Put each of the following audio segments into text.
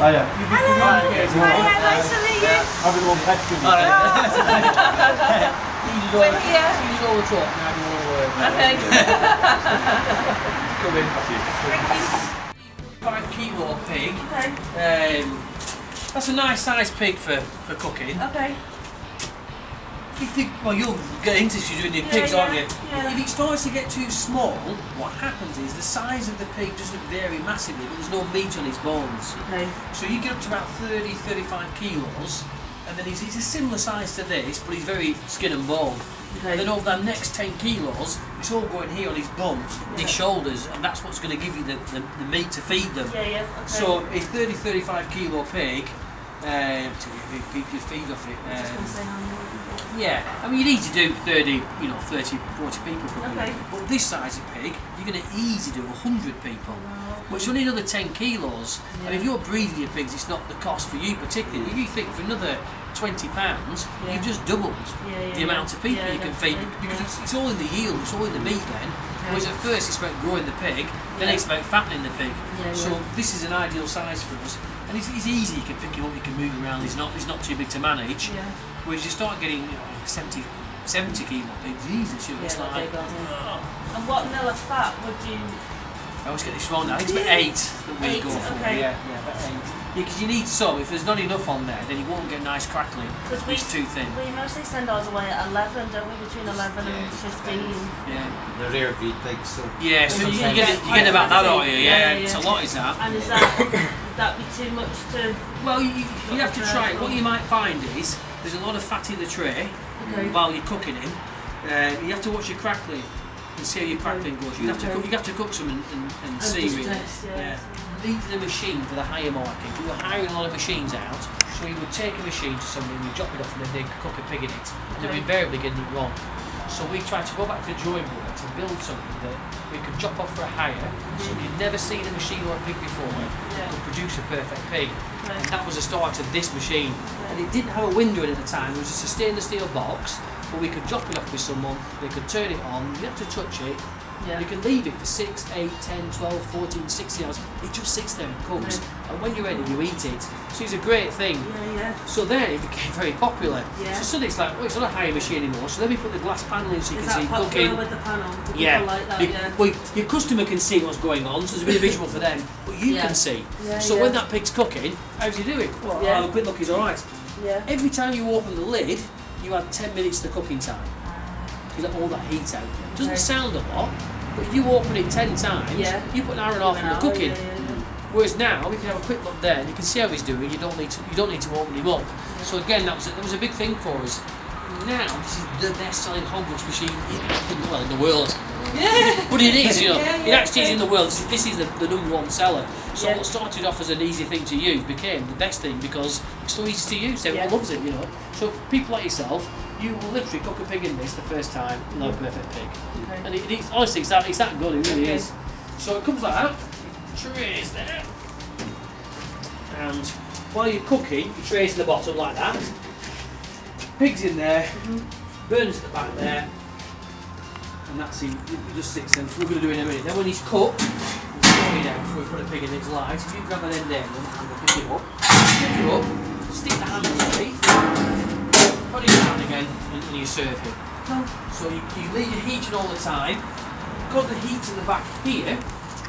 Oh yeah. Right, yes. Hi, nice to meet you. Having one pet with All you. right. Steve's all, We're here. Steve's all the talk. Now do all the work. Okay. Come in. Thank you. Five kilo pig. Okay. Um, that's a nice size pig for, for cooking. Okay. You, well, you'll get into this, you're doing your Yeah, pigs, aren't you? yeah. If it starts to get too small, what happens is the size of the pig doesn't vary massively, but there's no meat on his bones. Okay. So you get up to about 30, 35 kilos, and then he's, he's a similar size to this, but he's very skin and bone. Okay. And then over that next 10 kilos, it's all going here on his bum, Yeah. his shoulders, and that's what's going to give you the, the, the meat to feed them. Yeah, yeah. Okay. So a 30, 35 kilo pig, um, to keep your feed off it. I was just um, gonna say how many people. yeah, I mean you need to do 30, you know, 30, 40 people probably. Okay. But this size of pig, you're going to easily do 100 people. Wow, Which will need another 10 kilos. And if you're breeding your pigs, it's not the cost for you particularly. If you think for another 20 pounds, Yeah. you've just doubled Yeah, yeah, the amount of people Yeah, you can feed. Because yeah. it's, it's all in the yield, it's all in the meat then. Whereas at first it's about growing the pig, then Yeah. it's about fattening the pig. Yeah, so yeah. this is an ideal size for us. And he's, he's easy, you can pick him up, you can move around, he's not, he's not too big to manage. Yeah. Whereas you start getting you know, 70, 70 kilo pigs, Jesus, you know, it's Yeah, like, big, oh. And what mil of fat would you? I always get this wrong now. I think it's about eight that we Eight, go for. okay. Yeah, yeah, about eight. Yeah, because you need some. If there's not enough on there, then you won't get nice crackling. Because It's too thin. we mostly send ours away at 11, don't we? Between 11 and 15. Yeah. The rare breed pigs, so. Yeah, so you, you Yeah, get it, you get about that, aren't you? yeah, Yeah, yeah, it's a yeah. lot, is that? And is that would that be too much to? Well, you, you have to try it. What you might find is there's a lot of fat in the tray Okay. while you're cooking him. Uh, you have to watch your crackling and see how your crackling goes. You have to cook, you have to cook some and, and, and And see really. test, yeah. Leave the machine for the hire market. We were hiring a lot of machines out, so we would take a machine to somebody, we'd drop it off and then they'd cook a pig in it. And they'd invariably getting it wrong. So we tried to go back to the drawing board to build something that we could drop off for a hire, so mm-hmm. you'd never seen a machine or a pig before, Yeah. could produce a perfect pig. Okay. And that was the start of this machine. And it didn't have a window in at the time, it was just a stainless steel box, but we could drop it off with someone, they could turn it on, you have to touch it, Yeah. you can leave it for 6, 8, 10, 12, 14, 16 hours. It just sits there and cooks. Okay. And when you're ready, you eat it. So it's a great thing. Yeah, yeah. So then it became very popular. Yeah. So suddenly it's like, well, it's not a high machine anymore. So then we put the glass panel in so you Is can see cooking. with the panel? Do Yeah. like that? You- yeah. well, your customer can see what's going on, so there's a bit of visual for them, but you Yeah. can see. Yeah, so yeah. when that pig's cooking, how's he doing? Well, Yeah. oh, quick look, he's alright. Yeah. Every time you open the lid, you add 10 minutes to cooking time. Let all that heat out. Doesn't Okay. sound a lot, but you open it 10 times, Yeah. you put an hour and a half the cooking. Yeah. Whereas now we can have a quick look there and you can see how he's doing. You don't need to you don't need to open him up. So again that was a, that was a big thing for us. Now this is the best selling hog roast machine in, in, well, in the world. Yeah. But it is, you know, Yeah, it actually is in the world. This is, this is the, the number one seller. So what started off as an easy thing to use became the best thing because it's so easy to use. Everyone loves it, you know. So people like yourself, you will literally cook a pig in this the first time, and have a perfect pig. Okay. And it, it's honestly, it's that, it's that good. It really Okay. is. So it comes like that. Trays there. And while you're cooking, your trays at the bottom like that. Pigs in there. Mm-hmm. Burners at the back there. And that's. He just sits there. We're going to do it in a minute. Then when he's cooked, we'll it before we put a pig in its light. If you grab an end there, then hand pick him up. Pick him up. Stick the hand underneath. Put him down again, and, and you serve him. So you, you leave your heating all the time. Because the heat in the back here,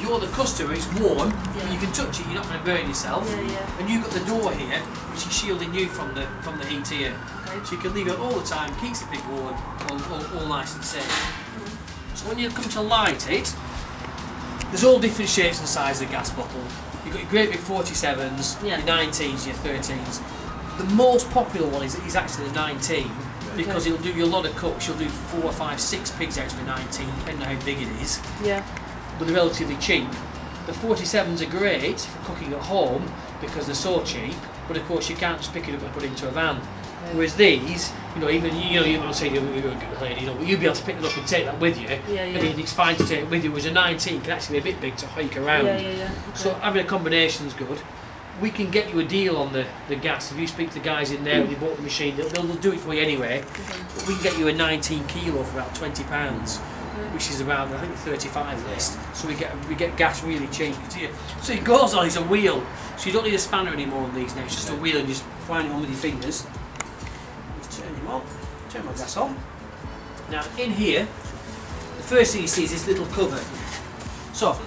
you're the customer, it's warm, Yeah. you can touch it, you're not going to burn yourself. Yeah, yeah. And you've got the door here, which is shielding you from the from the heat here. Okay. So you can leave it all the time, keeps the pig warm, all, all, all nice and safe. So when you come to light it, there's all different shapes and sizes of gas bottle. You've got your great big 47s, Yeah. your 19s, your 13s. The most popular one is, is actually the 19 because you'll do you a lot of cooks, you'll do four, five, six pigs out of a 19, depending on how big it is Yeah. but they're relatively cheap. The 47s are great for cooking at home because they're so cheap, but of course you can't just pick it up and put it into a van. Whereas these, you know, even you know, you might say you're you're a good lady, you know, but you'll be able to pick them up and take that with you. Yeah, yeah. it- it's fine to take it with you. Whereas a 19 can actually be a bit big to hike around. Yeah, yeah, yeah. Okay. So having a combination's good. we can get you a deal on the, the gas. If you speak to the guys in there, they bought the machine, they'll, they'll do it for you anyway. But we can get you a 19 kilo for about 20 pounds, which is about I think 35 list. So we get we get gas really cheap. to you. So it goes on. It's a wheel, so you don't need a spanner anymore on these now. It's just a wheel and you just find it on with your fingers. On. Turn my gas on. Now in here, the first thing you see is this little cover. So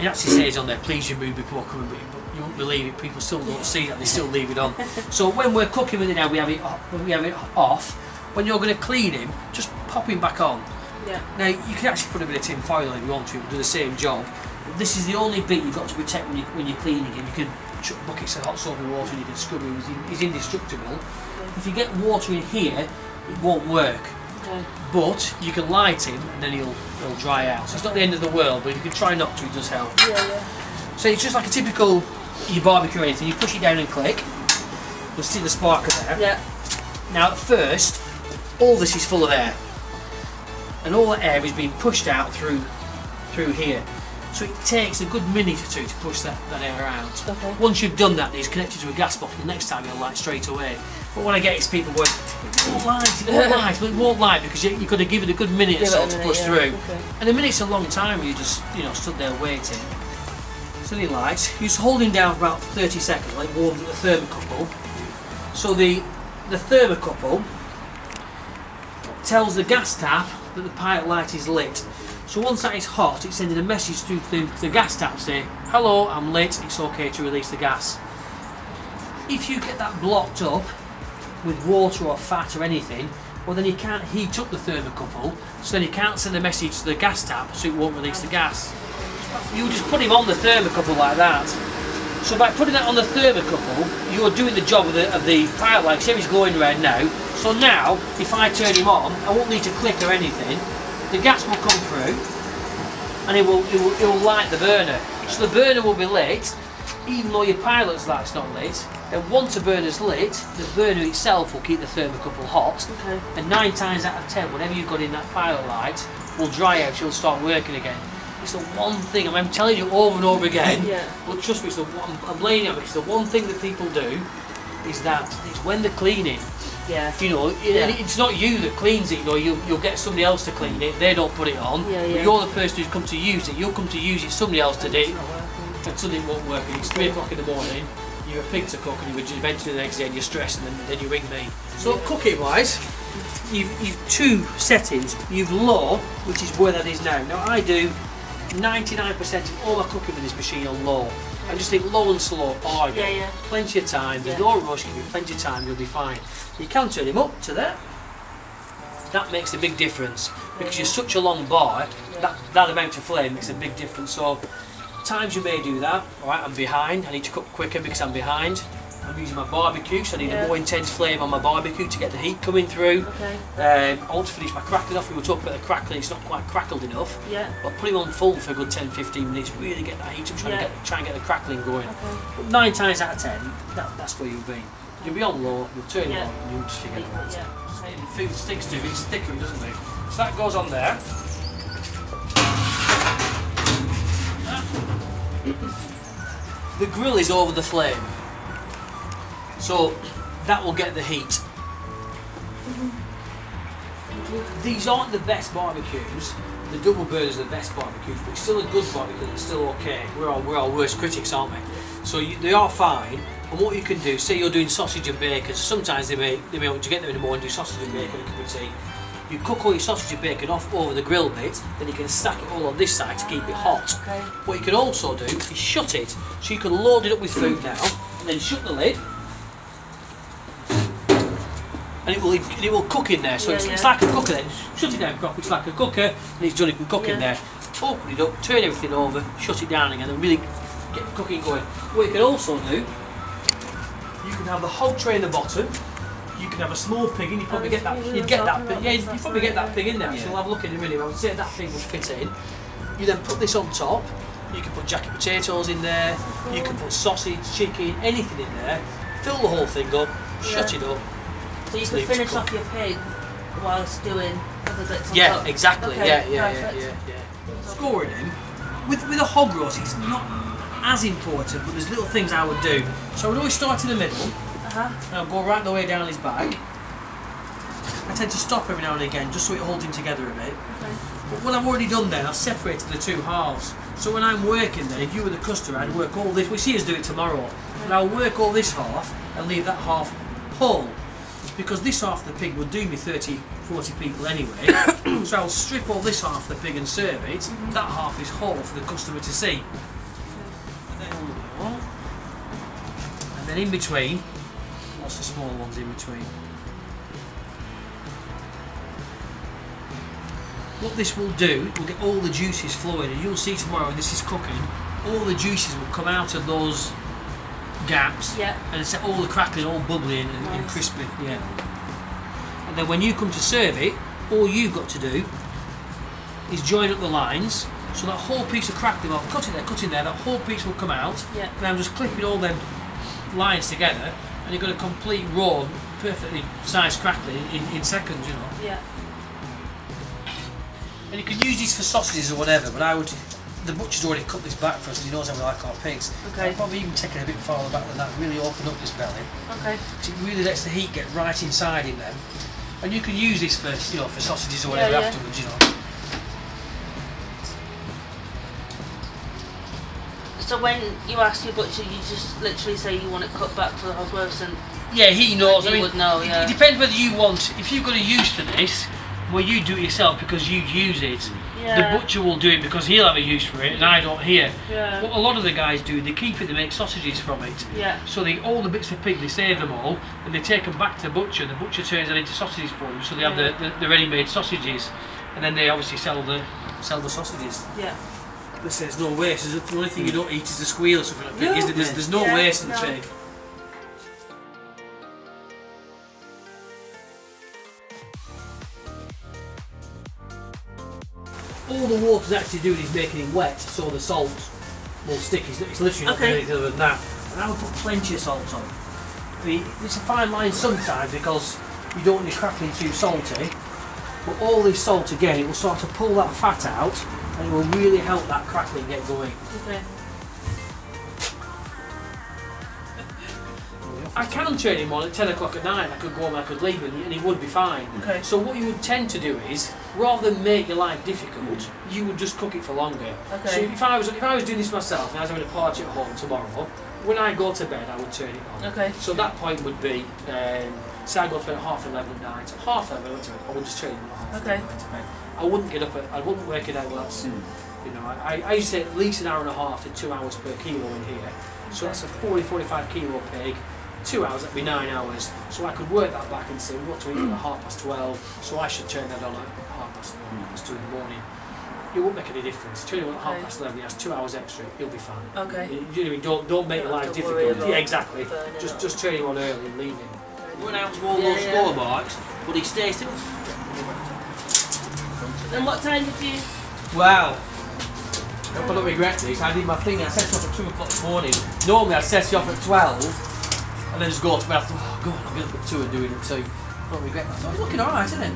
it actually says on there, please remove before coming, but but you won't believe it. People still don't see that; they still leave it on. So when we're cooking with it now, we have it o- when we have it off. When you're going to clean him, just pop him back on. Yeah. Now you can actually put a bit of tin foil if you want to, it will do the same job. But this is the only bit you've got to protect when, you, when you're cleaning him. You can chuck buckets of hot soap and water and you can scrub him. He's indestructible. If you get water in here, it won't work. Okay. But you can light him and then he'll he'll dry out. So it's not the end of the world, but if you can try not to, it does help. Yeah, yeah. So it's just like a typical your barbecue or anything. You push it down and click. You'll see the sparker there. Yeah. Now at first, all this is full of air, and all the air is being pushed out through through here. So it takes a good minute or two to push that, that air out. Okay. Once you've done that, it's connected to a gas bottle. The next time you'll light straight away. But what I get is people going, it won't light, it won't light, but it won't light because you, you've got to give it a good minute or so to push yeah. through. Okay. And a minute's a long time you just, you know, stood there waiting. So then he lights. You just hold him down for about 30 seconds, like warms up the thermocouple. So the the thermocouple tells the gas tap that the pilot light is lit. So once that is hot, it's sending a message through to the, the gas tap saying, "Hello, I'm lit. It's okay to release the gas." If you get that blocked up with water or fat or anything, well then you can't heat up the thermocouple, so then you can't send a message to the gas tap, so it won't release the gas. You just put him on the thermocouple like that. So by putting that on the thermocouple, you're doing the job of the, of the pilot light. So he's going red now. So now, if I turn him on, I won't need to click or anything. The gas will come through, and it will, it will, it will light the burner. So the burner will be lit, even though your pilot's light's not lit. Then once a burner's lit, the burner itself will keep the thermocouple hot. Okay. And nine times out of ten, whatever you've got in that pilot light will dry out, it'll start working again. It's the one thing, I mean, I'm telling you over and over again, Yeah. but trust me, it's the one, I'm blaming it, it's the one thing that people do is that it's when they're cleaning, Yeah. you know, it- Yeah. it's not you that cleans it, you know, you'll, you'll get somebody else to clean it, they don't put it on, Yeah, but yeah. you're the person who's come to use it, you'll come to use it, somebody else did it, and suddenly it won't work, and it's 3 o'clock in the morning, you're a pig to cook, and you would eventually the next day and you're stressed, and then, then you ring me. So cooking wise, you've, you've two settings. You've low, which is where that is now. Now I do 99% of all my cooking with this machine on low. I just think low and slow. Oh, Yeah, yeah. plenty of time. There's Yeah. no rush. Give you plenty of time. You'll be fine. You can turn him up to there. That makes a big difference because you're such a long bar. That that amount of flame makes a big difference. So times you may do that. All right, I'm behind. I need to cook quicker because I'm behind. I'm using my barbecue, so I need Yeah. a more intense flame on my barbecue to get the heat coming through. Okay. Um, I want to finish my crackling off. We were talking about the crackling, it's not quite crackled enough. Yeah. But put him on full for a good 10 15 minutes, really get that heat up, try, Yeah. and get, try and get the crackling going. Okay. But nine times out of ten, that, that's where you'll be. You'll be on low, you'll turn Yeah. it on, and you'll just forget about it. Yeah. And food sticks to it, it's thicker, doesn't it? So that goes on there. The grill is over the flame. So that will get the heat. These aren't the best barbecues. The double burners are the best barbecues, but it's still a good barbecue. It's still okay. We're our, we're our worst critics, aren't we? So you, they are fine. And what you can do, say you're doing sausage and bacon. Sometimes they may they may want to get there in the morning and do sausage and bacon and cup of tea. You cook all your sausage and bacon off over the grill bit, then you can stack it all on this side to keep it hot. Okay. What you can also do is shut it, so you can load it up with food now, and then shut the lid, and it will it will cook in there. So Yeah, it's, it's like a cooker. Then shut it down properly. It's like a cooker, and it's done. It can cook in there. Open it up, turn everything over, shut it down again, and really get the cooking going. What you can also do, you can have the hog tray in the bottom. You can have a small pig, and you probably get that. You'd get that. But yeah, you probably get that pig in there. So we'll have a look in a minute. I would say that pig would fit in. You then put this on top. You can put jacket potatoes in there. You can put sausage, chicken, anything in there. Fill the whole thing up. Shut Yeah. it up. So you can leave it to finish off your pig whilst doing other bits on Yeah, top. exactly. Okay, yeah, yeah, yeah, yeah, yeah. Scoring him with with a hog roast, it's not as important, but there's little things I would do. So I would always start in the middle, And I'll go right the way down his back. I tend to stop every now and again, just so it holds him together a bit. Okay. But what I've already done then, I've separated the two halves. So when I'm working then, if you were the customer, I'd work all this, we see us do it tomorrow, and I'll work all this half and leave that half whole. Because this half of the pig would do me 30, 40 people anyway. so I'll strip all this half of the pig and serve it. Mm-hmm. That half is whole for the customer to see. And then, and then in between, what's the small ones in between? What this will do, it will get all the juices flowing, and you'll see tomorrow when this is cooking, all the juices will come out of those gaps, Yeah. and it's all the crackling, all bubbly and, and crispy. Yeah. And then when you come to serve it, all you've got to do is join up the lines, so that whole piece of crackling, well, cut it there, cut it there, that whole piece will come out, Yeah. and I'm just clipping all them lines together, and you've got a complete raw, perfectly sized crackling in, in seconds, you know. Yeah. And you can use these for sausages or whatever, but I would. The butcher's already cut this back for us, and he knows how we like our pigs. Okay. I'd probably even take it a bit farther back than that, really open up this belly. Okay. So it really lets the heat get right inside in them. And you can use this for, you know, for sausages or Yeah, whatever yeah. afterwards, you know. So when you ask your butcher, you just literally say you want it cut back for the roast and Yeah, he knows. He I mean, would know, yeah. It depends whether you want, if you've got a use for this, well, you do it yourself because you use it. Yeah. The butcher will do it because he'll have a use for it, and I don't here. Yeah. What a lot of the guys do, they keep it, they make sausages from it. Yeah. So they all the bits of pig, they save them all, and they take them back to the butcher. The butcher turns them into sausages for them, so they have the, the, the ready-made sausages, and then they obviously sell the sell the sausages. Yeah. Listen, there's no waste. There's the only thing you don't eat is the squeal or something like that, No. isn't it? There's, there's no Yeah, waste in the no. pig. All the water's actually doing is making it wet, so the salt will stick. It's, it's literally not Okay. doing anything other than that. And I would put plenty of salt on. It's a fine line sometimes because you don't want your crackling too salty. But all this salt again, it will start to pull that fat out and it will really help that crackling get going. Okay. I can turn him on at 10 o'clock at night, I could go home, I could leave and, and he would be fine. Okay. So what you would tend to do is, rather than make your life difficult, you would just cook it for longer. Okay. So if I was if I was doing this myself and I was having a party at home tomorrow, when I go to bed I would turn it on. Okay. So that point would be, um, say I go to bed at half 11 at night, half 11 I went to bed, I would just turn it on at half Okay. 11 I went to bed. I wouldn't get up, at, I wouldn't work it out, well that's, hmm. you know, I, I used to say at least an hour and a half to two hours per kilo in here. So that's a 40, 45 kilo pig. Two hours, that'd be nine hours. So I could work that back and say, what to eat at half past 12. So I should turn that on at half past, half past two in the morning. It won't make any difference. Turn it on at half past 11, he has two hours extra, he'll be fine. Okay. You, you know what I mean? Don't, don't make your life have to worry difficult. Yeah, exactly. Just, just turn him on early and leave him. Run out to all Yeah, those yeah. score marks, but he stays still. And what time did you? Wow. I don't regret this. I did my thing. I set you off at 2 o'clock this morning. Normally I'd set you off at 12 and then just go to bed. I thought, oh, God, I'm going to put 2 and doing it too. I don't regret that. So it's looking alright, isn't it?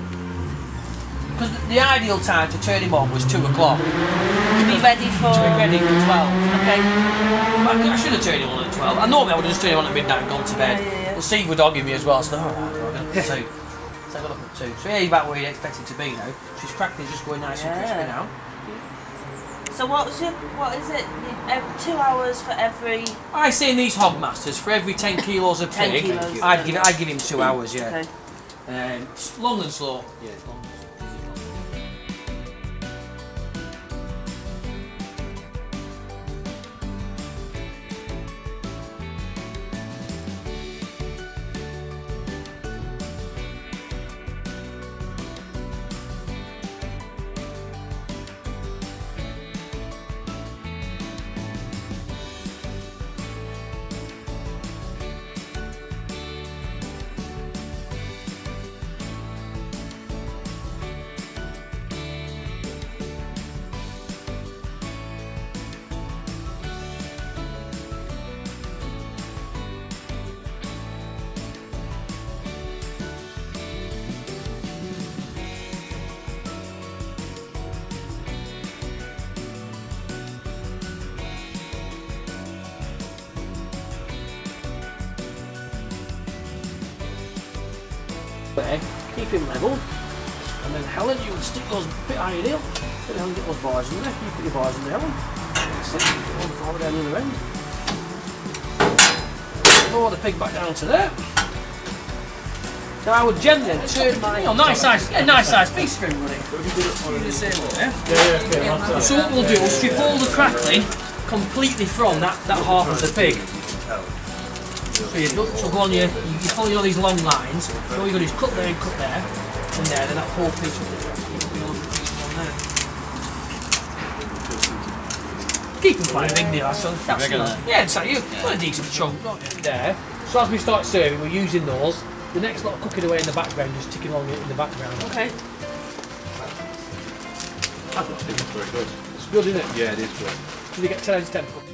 Because the, the ideal time to turn him on was 2 o'clock. To be ready for. To be ready for 12. Okay. I, I should have turned him on at 12. I normally I would have just turned him on at midnight and gone to bed. But Steve were dogging me as well, so alright, we're going to put 2. So I got up at 2. So yeah, he's about where you'd expect him to be now. She's crackling, just going nice and crispy now. So what was your? What is it? Two hours for every. I say in these hog masters, for every 10 kilos of 10 pig, kilos, I'd give I'd give him two hours, yeah. Okay. Um, long and slow. Yeah, long and slow. Keep level. And then Helen, you would stick those bit ideal. Put Helen, get those bars in there. You put your bars in there, Helen. That's it. Get one forward down the other end. Lower the pig back down to there. Now I would gently turn my. Oh, nice size, yeah, nice size piece for everybody. Do the same way, yeah? So what we'll do, we'll strip all the crackling completely from that, that half of the pig. So you do, so go on your, you, you follow all these long lines, so all you got to do is cut there and cut there, and there, then that whole piece will be all the pieces on there. Keep them quite big there, so that's Regular. not, yeah, so you got a decent chunk, don't? There. So as we start serving, we're using those. The next lot cooking away in the background, just ticking along in the background. Okay. That's very good. It's good, isn't it? Yeah, it is good. Did you get 10 out of 10?